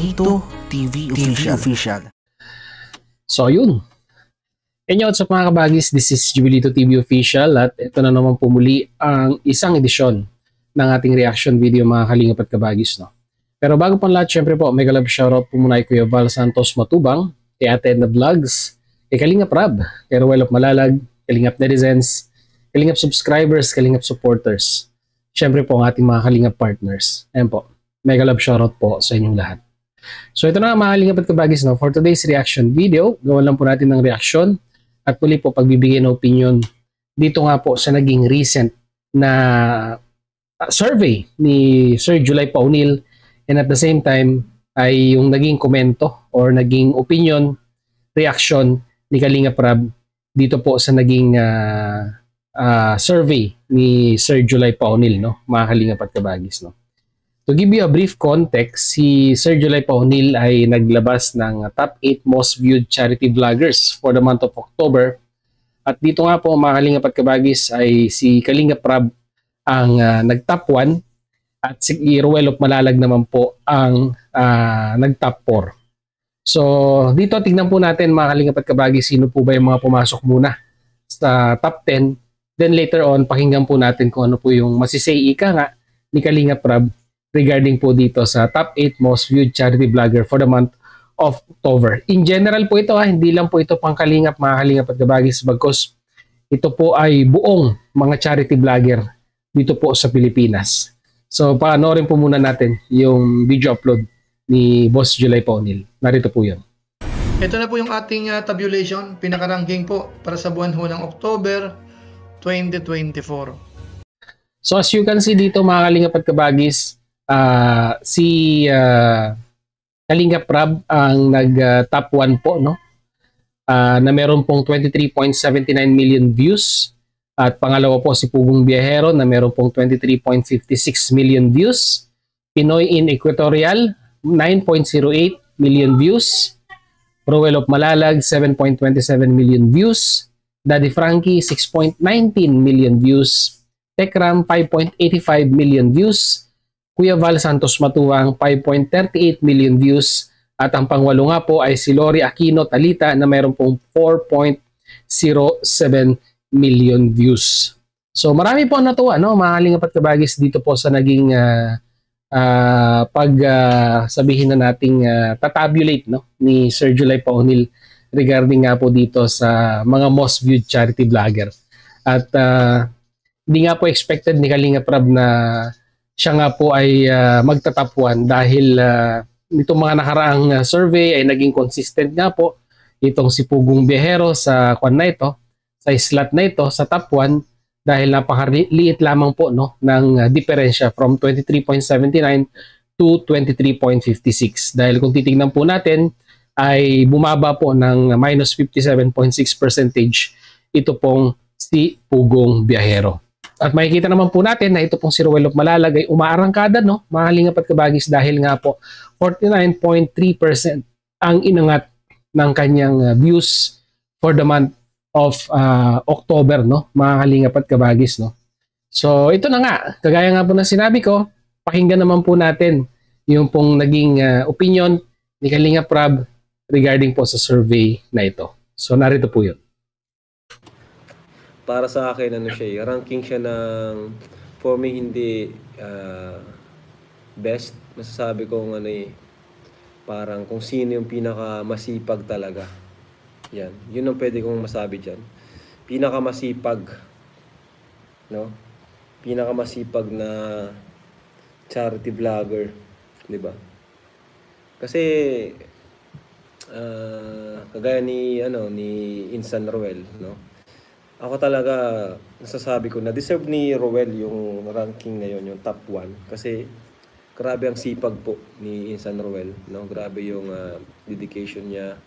Julito TV Official. Official. So, yun. Inyo at sa mga kabagis, this is Jubilito TV Official at ito na naman pumuli ang isang edisyon ng ating reaction video mga kalingap at kabagis. No? Pero bago pang lahat, syempre po, mega love shoutout po muna kay Kuya Val Santos Matubang, kay Ate Edna Vlogs, kay Kalingap Rab, kay Ruel of Malalag, Kalingap Netizens, Kalingap Subscribers, Kalingap Supporters. Syempre po ang ating mga Kalingap Partners. Ayan po, mega love shoutout po sa inyong lahat. So ito na mga Kalingap at kabagis. No? For today's reaction video, gawan lang po natin ng reaction at muli po pagbibigay ng opinion dito nga po sa naging recent na uh, survey ni Sir July Paunil and at the same time ay yung naging komento or naging opinion, reaction ni Kalinga Prab dito po sa naging uh, uh, survey ni Sir July Paunil, no? mga Kalinga at Kabagis. No? To give you a brief context, si Sir July Paunil ay naglabas ng top 8 most viewed charity vloggers for the month of October. At dito nga po mga Kalingap at Kabagis ay si Kalinga Prab ang uh, nag-top 1 at si Ruel of Malalag naman po ang uh, nag-top 4. So dito tingnan po natin mga Kalingap at Kabagis sino po ba yung mga pumasok muna sa top 10. Then later on pakinggan po natin kung ano po yung masisay ika nga ni Kalinga Prab regarding po dito sa top 8 most viewed charity vlogger for the month of October. In general po ito ha, hindi lang po ito pang kalingap, mga kalingap at kabagis bagkos ito po ay buong mga charity vlogger dito po sa Pilipinas. So paanoorin po muna natin yung video upload ni Boss July Paunil. Narito po yun. Ito na po yung ating uh, tabulation, pinaka-ranking po para sa buwan ho ng October 2024. So as you can see dito mga kalingap at kabagis, uh, si uh, Kalinga Prab ang nag uh, top 1 po no? Uh, na meron pong 23.79 million views. At pangalawa po si Pugong Biyahero na meron pong 23.56 million views. Pinoy in Equatorial 9.08 million views. Rowell of Malalag 7.27 million views. Daddy Frankie 6.19 million views. Tekram 5.85 million views Kuya Val Santos Matuwang 5.38 million views at ang pangwalo nga po ay si Lori Aquino Talita na mayroon pong 4.07 million views. So marami po ang natuwa no, mga kalingapat kabagis dito po sa naging uh, uh, pag uh, sabihin na nating uh, tatabulate no ni Sir July Paunil regarding nga po dito sa mga most viewed charity vlogger. At uh, hindi nga po expected ni Kalinga Prab na siya nga po ay uh, magtatapuan dahil uh, nitong mga nakaraang uh, survey ay naging consistent nga po itong si Pugong Biyahero sa kwan na ito, sa slot na ito, sa top 1 dahil napakaliit lamang po no, ng uh, diferensya from 23.79 to 23.56. Dahil kung titingnan po natin ay bumaba po ng minus 57.6 percentage ito pong si Pugong Biyahero. At makikita naman po natin na ito pong si Ruel of Malalag ay umaarangkada, no? Mahalingap at kabagis dahil nga po 49.3% ang inangat ng kanyang uh, views for the month of uh, October, no? Mga kalingap at kabagis, no? So, ito na nga. Kagaya nga po ng sinabi ko, pakinggan naman po natin yung pong naging uh, opinion ni Kalinga Prab regarding po sa survey na ito. So, narito po yun para sa akin ano siya, eh, ranking siya ng for me hindi uh, best. Masasabi ko ano eh, parang kung sino yung pinaka masipag talaga. Yan, yun ang pwede kong masabi diyan. Pinaka masipag no? Pinaka masipag na charity vlogger, 'di ba? Kasi uh, kagaya ni ano ni Insan Roel, no? Ako talaga, nasasabi ko na deserve ni Roel yung ranking ngayon, yung top 1. Kasi grabe ang sipag po ni Insan Roel. No? Grabe yung uh, dedication niya,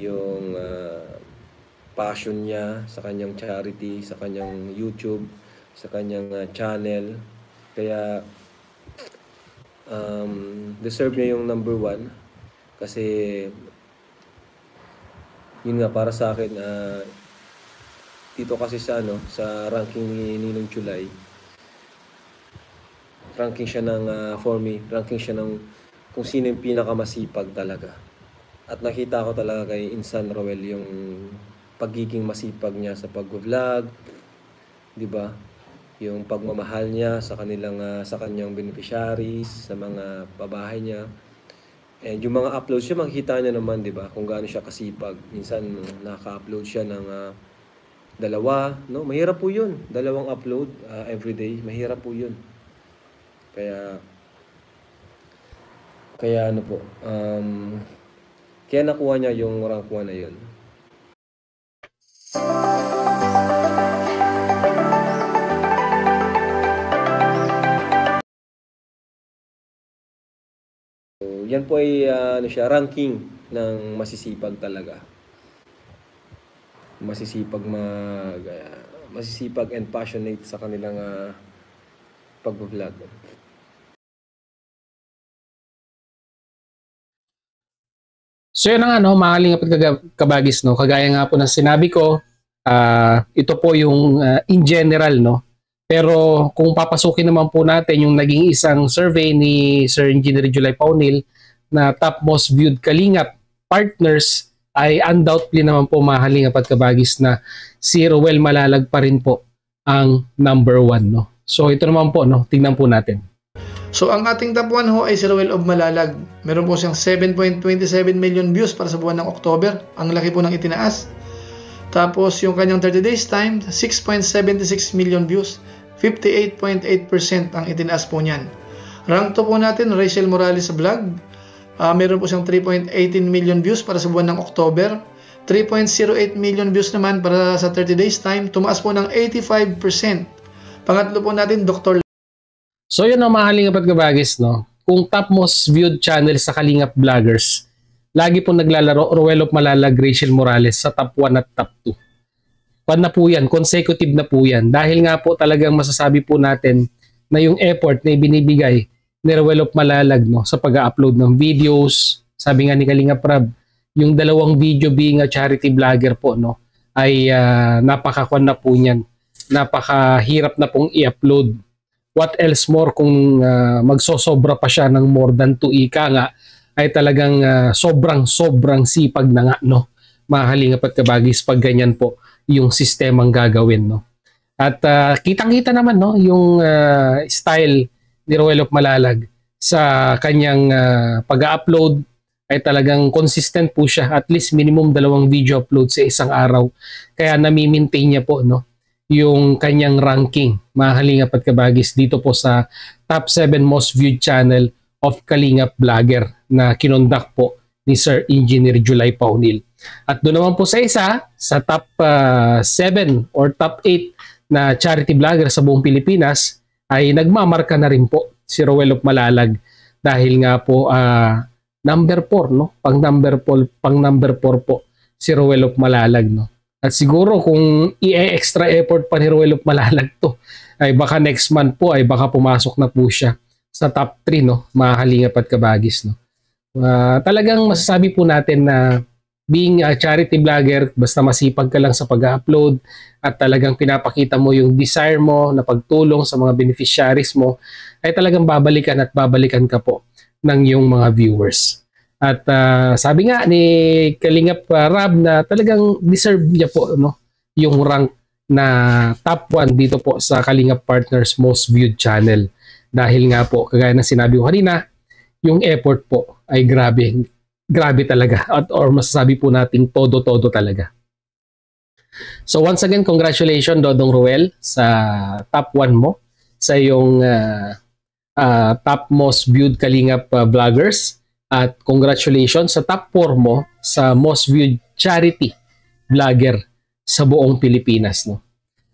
yung uh, passion niya sa kanyang charity, sa kanyang YouTube, sa kanyang uh, channel. Kaya um, deserve niya yung number 1 kasi yun nga para sa akin uh, dito kasi sa ano sa ranking ni Ninong Chulay ranking siya ng uh, for me ranking siya ng kung sino yung pinakamasipag talaga. At nakita ko talaga kay Insan Roel yung pagiging masipag niya sa pag-vlog, 'di ba? Yung pagmamahal niya sa kanilang ah, sa kanyang beneficiaries, sa mga babahay niya. And yung mga uploads siya, makikita niya naman, 'di ba, kung gaano siya kasipag. Minsan naka-upload siya ng ah, dalawa, no? Mahirap po 'yun. Dalawang upload ah, every day, mahirap po 'yun. Kaya kaya ano po, um, kaya nakuha niya yung rank 1 na 'yun. Yan po ay ah, ano siya, ranking ng masisipag talaga. Masisipag mag ah, masisipag and passionate sa kanilang uh, pag-vlog. So yun na nga, no, mga kalingap at kabagis, no, kagaya nga po ng sinabi ko, ah, ito po yung ah, in general, no. Pero kung papasukin naman po natin yung naging isang survey ni Sir Engineer July Paunil na top most viewed kalingap partners ay undoubtedly naman po mga kalingap at kabagis na si Rowel Malalag pa rin po ang number one, no. So ito naman po, no, tingnan po natin. So ang ating top 1 ho ay si Roel of Malalag. Meron po siyang 7.27 million views para sa buwan ng October. Ang laki po ng itinaas. Tapos yung kanyang 30 days time, 6.76 million views. 58.8% ang itinaas po niyan. Rank 2 po natin, Rachel Morales Vlog. Ah, meron po siyang 3.18 million views para sa buwan ng October. 3.08 million views naman para sa 30 days time. Tumaas po ng 85%. Pangatlo po natin, Dr. So yun ang mga Kalingap at Kabagis, no? Kung top most viewed channel sa Kalingap Vloggers, lagi po naglalaro Ruel of Malalag, Rachel Morales sa top 1 at top 2. Pan na po yan, consecutive na po yan. Dahil nga po talagang masasabi po natin na yung effort na ibinibigay ni Ruel of Malalag no, sa pag-upload ng videos, sabi nga ni Kalinga Prab, yung dalawang video being a charity vlogger po, no, ay uh, napakakwan na po niyan. Napakahirap na pong i-upload. What else more kung uh, magsosobra pa siya ng more than 2 ika nga ay talagang uh, sobrang sobrang sipag na nga no. Mahalingap at kabagis pag ganyan po yung sistemang gagawin no. At uh, kitang-kita naman no yung uh, style ni Roel Malalag sa kanyang uh, pag-upload ay talagang consistent po siya. At least minimum dalawang video upload sa isang araw. Kaya nami-maintain niya po no yung kanyang ranking, mga Kalingap at Kabagis, dito po sa top 7 most viewed channel of Kalingap Vlogger na kinondak po ni Sir Engineer July Paunil. At doon naman po sa isa, sa top uh, 7 or top 8 na charity vlogger sa buong Pilipinas, ay nagmamarka na rin po si Rowel of Malalag dahil nga po uh, number 4, no? Pang number 4, pang number 4 po si Rowel of Malalag, no? At siguro kung i-extra effort pa ni Ruel of Malalag to, ay baka next month po ay baka pumasok na po siya sa top 3 no, mga kalingap at kabagis no. Uh, talagang masasabi po natin na being a charity vlogger, basta masipag ka lang sa pag-upload at talagang pinapakita mo yung desire mo na pagtulong sa mga beneficiaries mo, ay talagang babalikan at babalikan ka po ng yung mga viewers. At uh, sabi nga ni Kalingap uh, Rab na talagang deserve niya po no, yung rank na top 1 dito po sa Kalingap Partners most viewed channel. Dahil nga po, kagaya ng sinabi ko kanina, yung effort po ay grabe. Grabe talaga. At, or masasabi po nating todo-todo talaga. So once again, congratulations Dodong Ruel sa top 1 mo sa yung uh, uh, top most viewed Kalingap uh, vloggers at congratulations sa top 4 mo sa most viewed charity vlogger sa buong Pilipinas. No?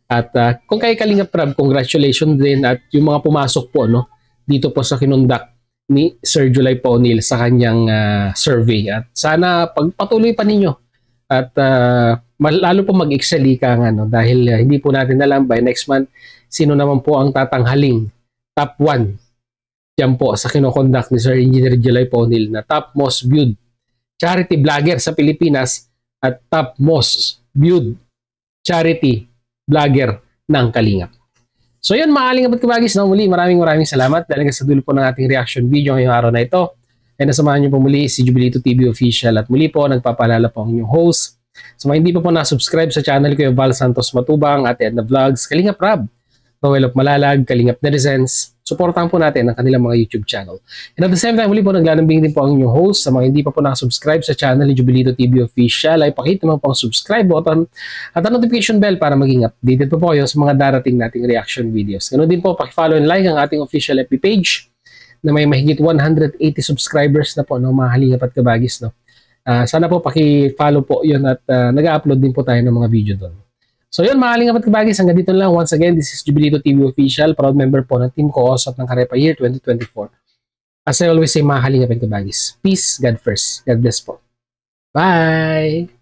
At uh, kung kay Kalinga Prab, congratulations din at yung mga pumasok po no, dito po sa kinundak ni Sir July Paunil sa kanyang uh, survey. At sana pagpatuloy pa ninyo at uh, lalo po mag-excel ka nga no, dahil uh, hindi po natin alam by next month sino naman po ang tatanghaling top 1 yan po sa kinokonduct ni Sir Engineer July Ponil na top most viewed charity vlogger sa Pilipinas at top most viewed charity vlogger ng Kalingap. So yan mga Kalingap at no? muli maraming maraming salamat dahil sa dulo po ng ating reaction video ngayong araw na ito. And nasamahan niyo po muli si Jubilito TV Official at muli po nagpapaalala po ang inyong host. So mga hindi pa po na-subscribe sa channel ko yung Val Santos Matubang, Ate Edna Vlogs, Kalinga Prab, Noel of Malalag, Kalingap Netizens. Supportahan po natin ang kanilang mga YouTube channel. And at the same time, muli po naglalambing din po ang inyong host. Sa mga hindi pa po nakasubscribe sa channel ni Jubilito TV Official, ay pakita naman po ang subscribe button at ang notification bell para maging updated po po kayo sa mga darating nating reaction videos. Ganun din po, pakifollow and like ang ating official FB page na may mahigit 180 subscribers na po ng mga halingap at kabagis. No? Uh, sana po paki-follow po yun at uh, nag-upload din po tayo ng mga video doon. So yun, mga kalingap at kabagis, hanggang dito lang. Once again, this is Jubilito TV Official, proud member po ng Team Koosot ng Karepa Year 2024. As I always say, mga kalingap at kabagis, peace, God first. God bless po. Bye!